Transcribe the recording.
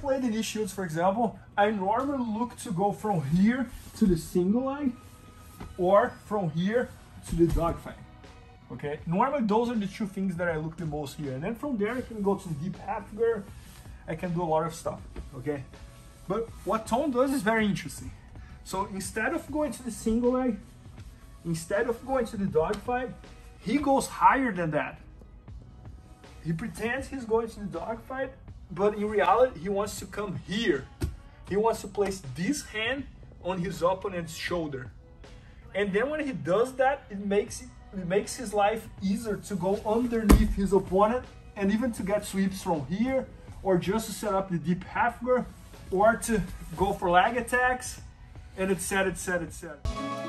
play the knee shields, for example, I normally look to go from here to the single leg or from here to the dogfight. Okay, normally those are the two things that I look the most here. And then from there I can go to the deep half guard. I can do a lot of stuff, okay? But what Tom does is very interesting. So instead of going to the single leg, instead of going to the dog fight, he goes higher than that. He pretends he's going to the dogfight, but in reality, he wants to come here. He wants to place this hand on his opponent's shoulder. And then when he does that, it makes it, makes his life easier to go underneath his opponent and even to get sweeps from here or just to set up the deep half guard or to go for leg attacks and etc etc etc